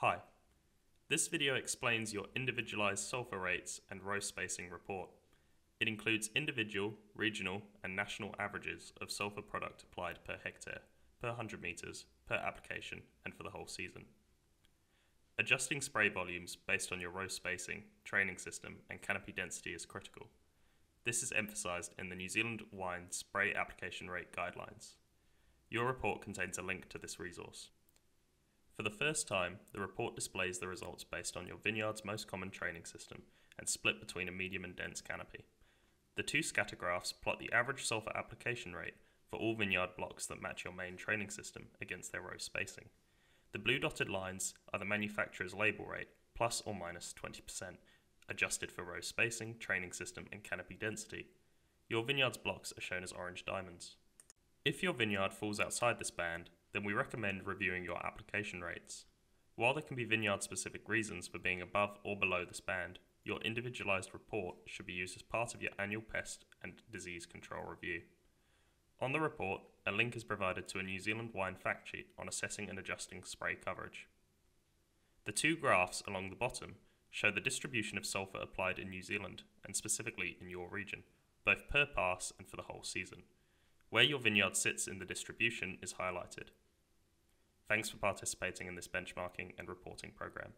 Hi. This video explains your individualized sulfur rates and row spacing report. It includes individual, regional, and national averages of sulfur product applied per hectare, per 100 metres, per application, and for the whole season. Adjusting spray volumes based on your row spacing, training system, and canopy density is critical. This is emphasised in the New Zealand Wine Spray Application Rate Guidelines. Your report contains a link to this resource. For the first time, the report displays the results based on your vineyard's most common training system and split between a medium and dense canopy. The two scatter graphs plot the average sulfur application rate for all vineyard blocks that match your main training system against their row spacing. The blue dotted lines are the manufacturer's label rate, plus or minus 20%, adjusted for row spacing, training system, and canopy density. Your vineyard's blocks are shown as orange diamonds. If your vineyard falls outside this band, then we recommend reviewing your application rates. While there can be vineyard specific reasons for being above or below this band, your individualised report should be used as part of your annual pest and disease control review. On the report, a link is provided to a New Zealand wine fact sheet on assessing and adjusting spray coverage. The two graphs along the bottom show the distribution of sulphur applied in New Zealand and specifically in your region, both per pass and for the whole season. Where your vineyard sits in the distribution is highlighted. Thanks for participating in this benchmarking and reporting program.